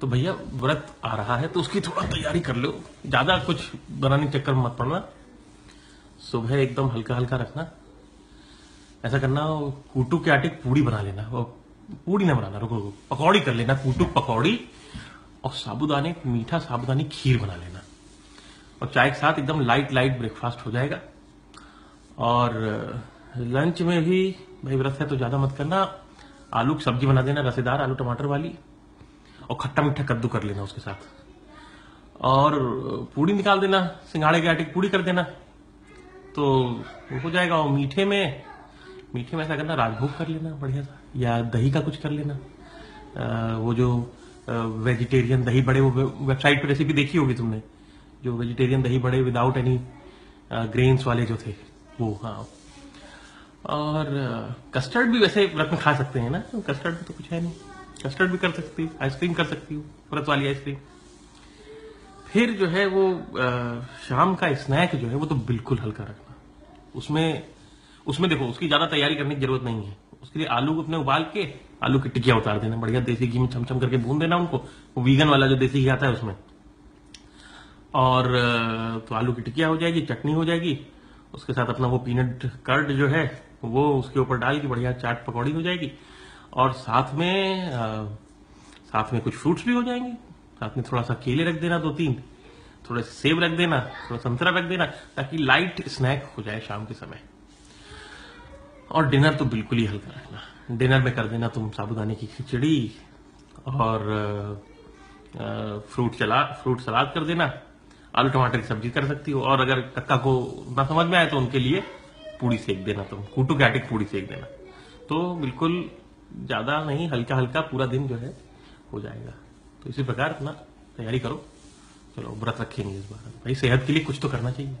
तो भैया व्रत आ रहा है तो उसकी थोड़ा तैयारी कर लो। ज़्यादा कुछ बनाने के चक्कर मत पड़ना। सुबह एकदम हल्का हल्का रखना। ऐसा करना, कूटू के आटे पूड़ी बना लेना वो पूड़ी ना बनाना, रुको रुको, पकौड़ी कर लेना, कूटू पकौड़ी, और साबुदाने, मीठा साबुदानी खीर बना लेना। और चाय के साथ एकदम लाइट लाइट ब्रेकफास्ट हो जाएगा। और लंच में भी, भाई व्रत है तो ज़्यादा मत करना। आलू की सब्ज़ी बना देना, रसेदार, आलू टमाटर वाली। और खट्टा मीठा कद्दू कर लेना उसके साथ। और पूड़ी निकाल देना सिंगाड़े के आटे की पूड़ी कर देना। तो हो जाएगा और मीठे में। मीठे में ऐसा करना राजभोग कर लेना बढ़िया सा या दही का कुछ कर लेना। अ, वो जो वेजिटेरियन दही बड़े वो वेबसाइट पर रेसिपी देखी होगी तुमने? जो वेजिटेरियन दही बड़े विदाउट एनी ग्रेन्स वाले जो थे वो हाँ। और कस्टर्ड भी वैसे व्रत में खा सकते हैं ना? कस्टर्ड तो कुछ है नहीं। कस्टर्ड भी कर सकती हूँ, आइसक्रीम कर सकती हूँ, व्रत वाली आइसक्रीम। फिर जो है वो शाम का स्नैक जो है वो तो बिल्कुल हल्का रखना। उसमें उसमें देखो, उसकी ज़्यादा तैयारी करने की ज़रूरत नहीं है। उसके लिए आलू को अपने उबाल के, आलू की टिकिया उतार देना, बढ़िया देसी घी में चमचम करके भून देना उनको। वो वीगन वाला जो देसी घी आता है उसमें। और तो आलू की टिकिया हो जाएगी, चटनी हो जाएगी, उसके साथ अपना वो पीनट कर्ड जो है, वो उसके ऊपर डाल के बढ़िया चाट पकौड़ी हो जाएगी। और साथ में अ, साथ में कुछ फ्रूट्स भी हो जाएँगे। साथ में थोड़ा सा केले रख देना दो तीन थोड़े सेब रख देना थोड़ा संतरा रख देना ताकि लाइट स्नैक हो जाए शाम के समय। और डिनर तो बिल्कुल ही हल्का रखना। डिनर में कर देना तुम साबुदाने की खिचड़ी और अ, अ, फ्रूट चला फ्रूट सलाद कर देना। आलू टमाटर की सब्ज़ी कर सकती हो। और अगर कक्का को ना समझ में आए तो उनके लिए पूड़ी सेक देना तुम। कूटू के आटे की पूड़ी सेक देना। तो बिल्कुल ज़्यादा नहीं हल्का हल्का पूरा दिन जो है हो जाएगा। तो इसी प्रकार अपना तैयारी करो। चलो, व्रत रखेंगे इस बार। भाई, सेहत के लिए कुछ तो करना चाहिए।